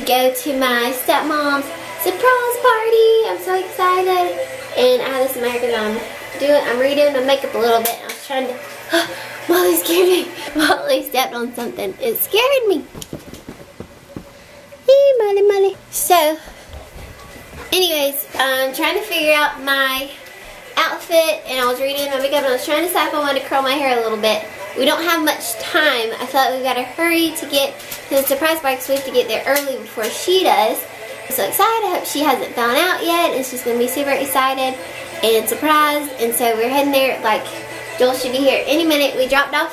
go to my stepmom's surprise party. I'm so excited. And I have this marker that um, I'm doing, I'm redoing my makeup a little bit. I was trying to, Molly scared me. Molly stepped on something. It scared me. Hey, Molly, Molly. So, anyways, I'm trying to figure out my outfit and I was reading my makeup and I was trying to decide if I wanted to curl my hair a little bit. We don't have much time. I feel like we've got to hurry to get to the surprise because we have to get there early before she does. I'm so excited. I hope she hasn't found out yet and she's going to be super excited and surprised. And so we're heading there like Joel should be here any minute. We dropped off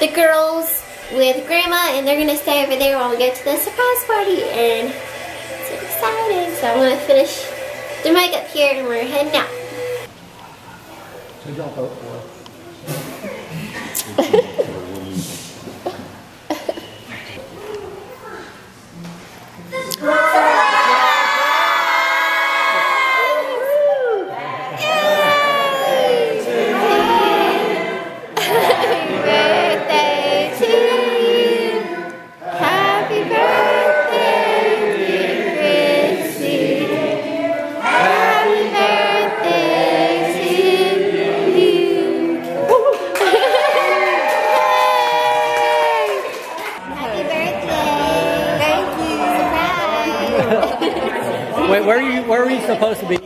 the girls with grandma and they're going to stay over there while we go to the surprise party. And it's so exciting. So I'm going to finish the makeup here and we're heading out. So y'all vote for supposed to be?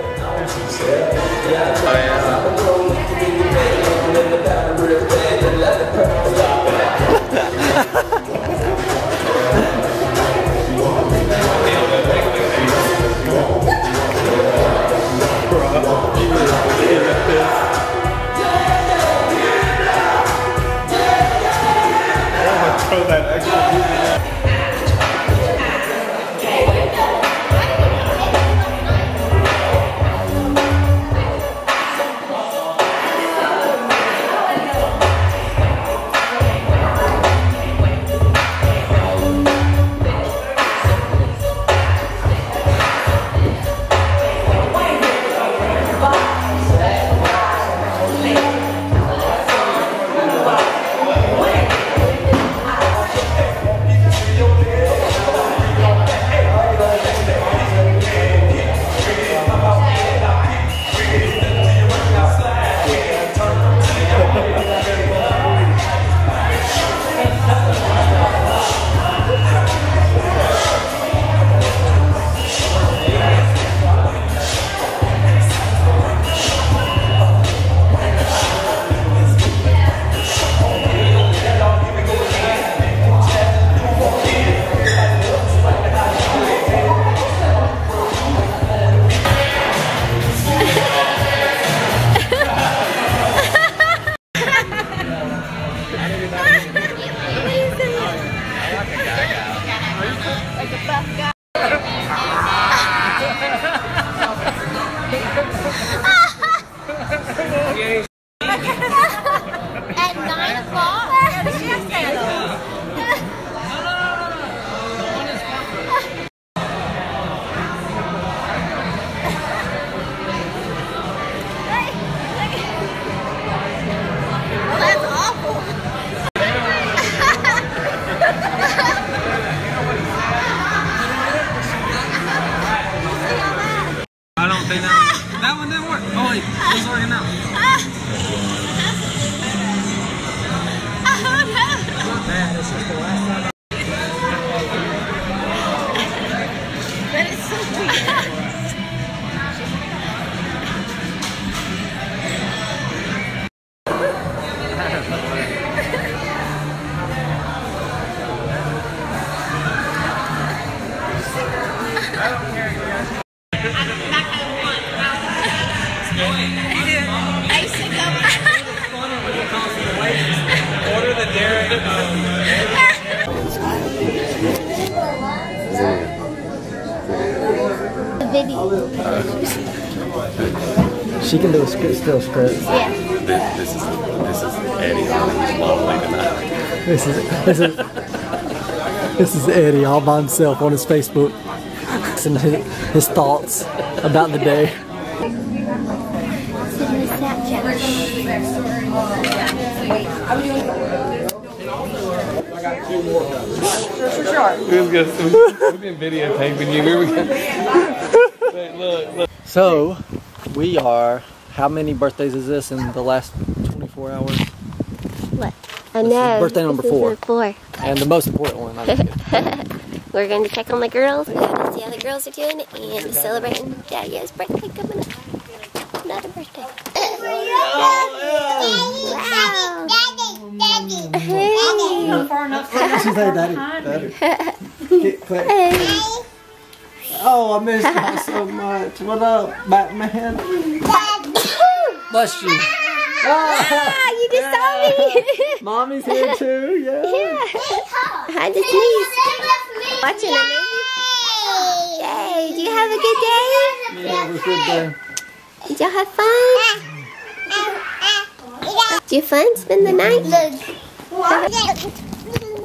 Throw oh, At She can do a script, still script. Yeah. This, this is this is Eddie Holland's lonely tonight. This is this is this is Eddie all by himself on his Facebook. And his, his thoughts about the day. We was gonna, we've been videotaping you. We were gonna, Wait, look, look. So, we are. How many birthdays is this in the last 24 hours? What? I is know. birthday number This is four. number four. And the most important one. I. We're going to check on the girls. We're going to see how the girls are doing and celebrating Daddy's birthday coming up. Another birthday. Wow. Hey. She said, "Daddy, daddy." Get quick. Hey. Oh, I missed you so much. What up, Batman? Bless you. Ah, you just saw me. Mommy's here too. Yeah. Hi, the sneeze. Watching a movie. Yay. Do you have a good day? Yeah, it was good day. Did y'all have fun? Did you fun spend the night?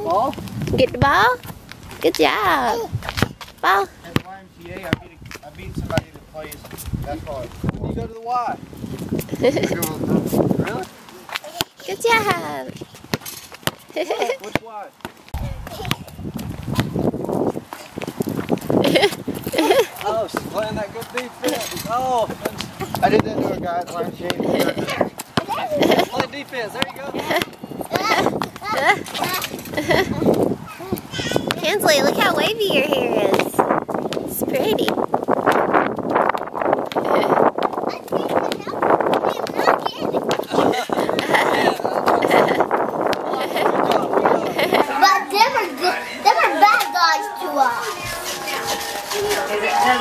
Ball? Get the ball? Good job. Ball. At I beat, a, I beat somebody that plays basketball. You go to the Y. really? Good job. Which Y? oh, she's playing that good defense. Oh, I did that to a guy at YMCA. play defense. There you go. Kinsley, look how wavy your hair is. Pretty. But. Them are bad guys to us. They, they have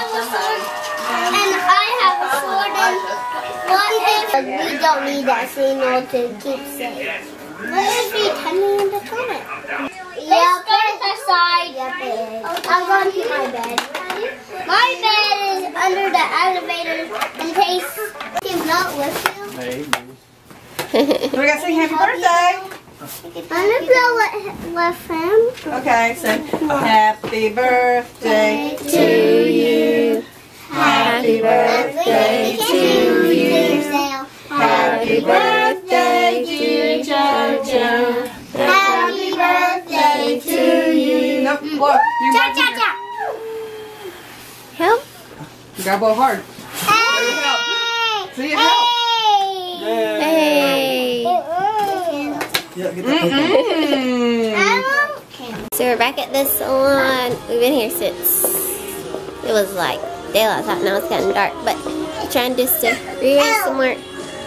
a sword and I have a sword and we don't need that signal to keep safe? What if we turn me into Comet? Yeah, put it aside. Yep, it is. I'm going to my bed. My bed is under the elevator in case he's not with you. We gotta sing happy birthday. I'm gonna blow it with him. Okay, so happy birthday to you. Happy birthday to you. Happy birthday, you. Look, you Cha might cha cha. Help. You gotta blow hard. Hey. See it help. Hey. Hey. Yeah, get that Mm. So we're back at the salon. We've been here since it was like daylight out. Now it's getting dark, but trying just to rearrange some more.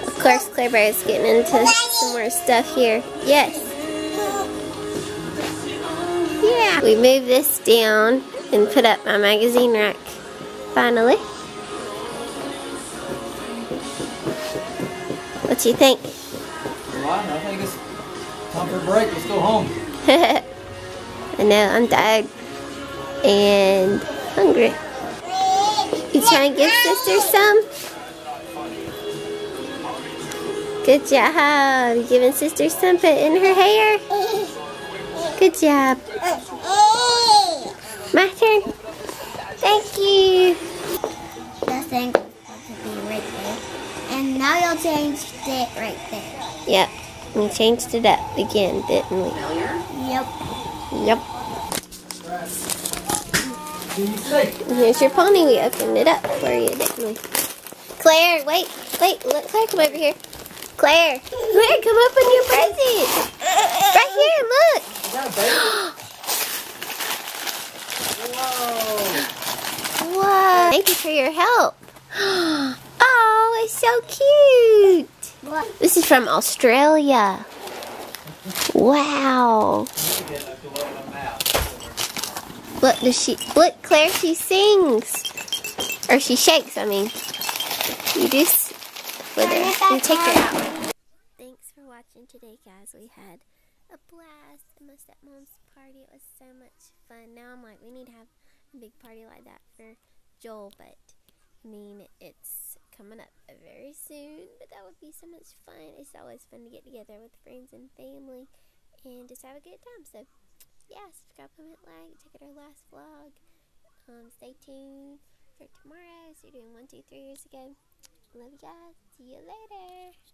Of course, Klaire Bear is getting into some more stuff here. Yes. Yeah. We moved this down and put up my magazine rack. Finally. What do you think? Well, I think it's time for a break. Let's go home. I know, I'm tired and hungry. You trying to give sister some? Good job. You giving sister some put in her hair? Good job. My turn. Thank you. That thing to be right there. And now you'll change it right there. Yep. We changed it up again, didn't we? Yep. Yep. Here's your pony. We opened it up for you, didn't we? Klaire, wait, wait, let Klaire come over here. Klaire, Klaire, come open your present. Right here, look. Whoa. Thank you for your help. Oh, it's so cute. What? This is from Australia. Wow. Look, does she? Look, Klaire, she sings, or she shakes. I mean, you just with her. You take her out. Thanks for watching today, guys. We had a blast at my stepmom's party. It was so much fun. Now I'm like, we need to have a big party like that for Joel, but I mean, it's coming up very soon. But that would be so much fun. It's always fun to get together with friends and family and just have a good time. So yeah, subscribe, comment, like, check out our last vlog. Um, stay tuned for tomorrow. So you're doing one, two, three years ago. Love you guys. See you later.